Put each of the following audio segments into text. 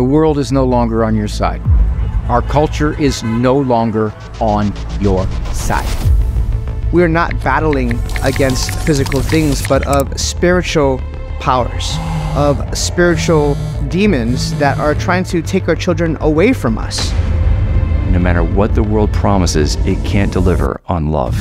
The world is no longer on your side. Our culture is no longer on your side. We're not battling against physical things, but of spiritual powers, of spiritual demons that are trying to take our children away from us. No matter what the world promises, it can't deliver on love.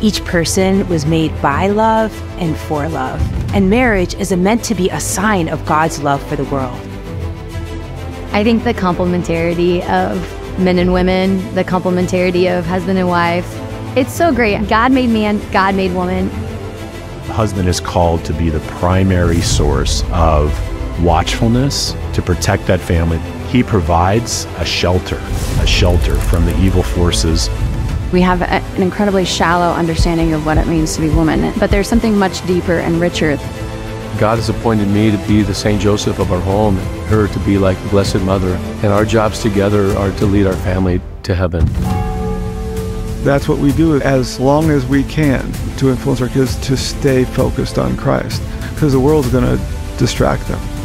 Each person was made by love and for love. And marriage is meant to be a sign of God's love for the world. I think the complementarity of men and women, the complementarity of husband and wife, it's so great. God made man, God made woman. The husband is called to be the primary source of watchfulness to protect that family. He provides a shelter, a shelter from the evil forces we have a, an incredibly shallow understanding of what it means to be woman, but there's something much deeper and richer. God has appointed me to be the St. Joseph of our home, her to be like the Blessed Mother, and our jobs together are to lead our family to heaven. That's what we do as long as we can to influence our kids to stay focused on Christ, because the world's going to distract them.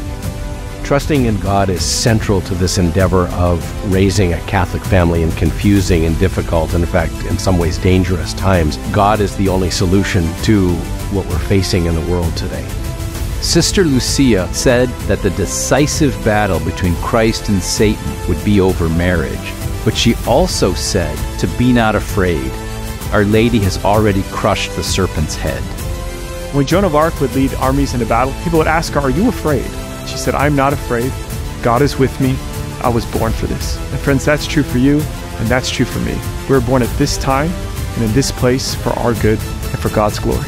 Trusting in God is central to this endeavor of raising a Catholic family in confusing and difficult, and in fact, in some ways, dangerous times. God is the only solution to what we're facing in the world today. Sister Lucia said that the decisive battle between Christ and Satan would be over marriage, but she also said to be not afraid. Our Lady has already crushed the serpent's head. When Joan of Arc would lead armies into battle, people would ask her, Are you afraid? She said, I'm not afraid. God is with me. I was born for this. And friends, that's true for you, and that's true for me. We were born at this time and in this place for our good and for God's glory.